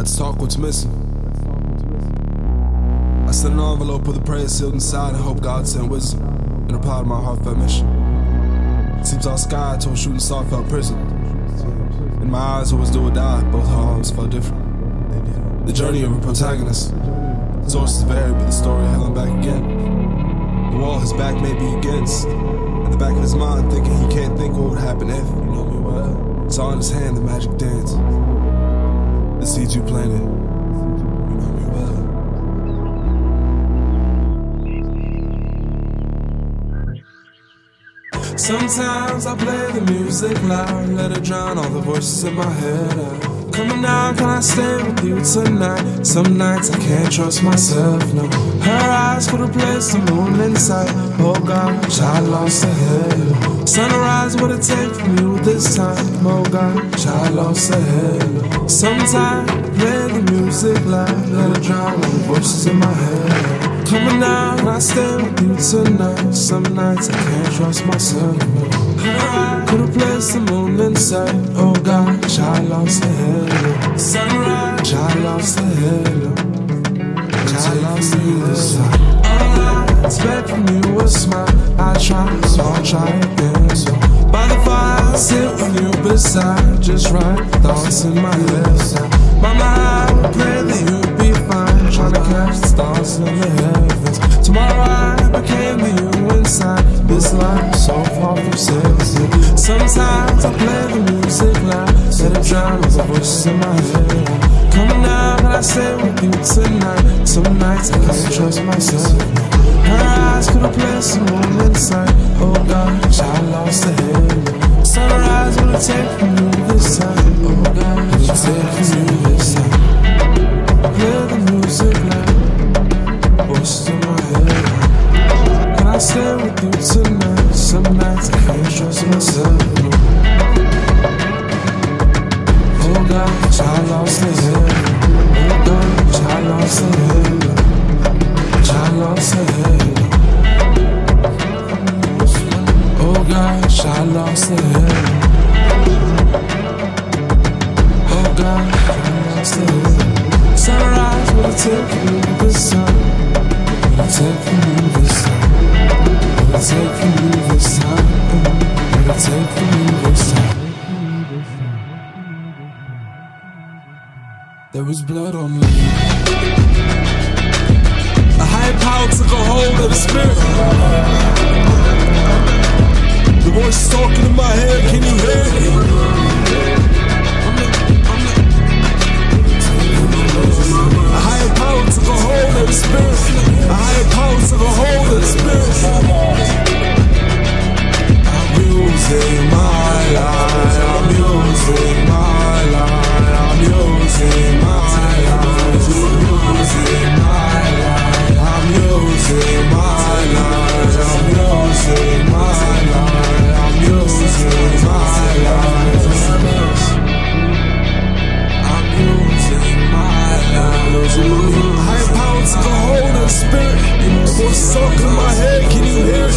Let's talk what's missing. I sent an envelope with a prayer sealed inside and hope God sent wisdom and to my heartfelt mission. Seems our sky told shooting star felt prison. In my eyes, it was do or die, both arms felt different. The journey of a protagonist. Sources vary, but the story held him back again. The wall his back may be against. In the back of his mind, thinking he can't think what would happen if, you know me well. Saw in his hand the magic dance. The seeds you planted. Sometimes I play the music loud, let it drown all the voices in my head out. Coming down, can I stay with you tonight? Some nights I can't trust myself, no. Her eyes could replace the moon inside. Oh gosh, I lost her head. Sunrise, what it take from you this time? Oh gosh, I lost her head. Sometimes play the music loud, let it drown all the voices in my head. Coming down, can I stay with you tonight. Some nights I can't trust myself. No. Could have placed the moon inside. Oh gosh, I lost the halo. Sunrise, I lost the halo. I lost the halo. All I expect from you was smile. I try, so I'll try again. So by the fire, sit with you beside. Just right thoughts in my head. Mama, I would pray that you'd be fine. Trying to catch the stars in the heavens. Tomorrow I became the you inside. This life so far from sexy. Sometimes I play the music loud. It drown all the voices in my head. Coming out and I stay with you tonight. Some nights I can't trust myself. Her eyes could have placed the moon inside. Oh gosh, I lost the halo. Sunrise will take from you this time? The. Oh I the I the. Sunrise, will take this time? Will take this time? Will take this time? Will take this time? There was blood on me. Higher power took a hold of the spirit. What's in my head? Can you hear it?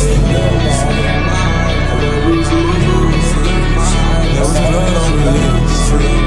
That was blood on me.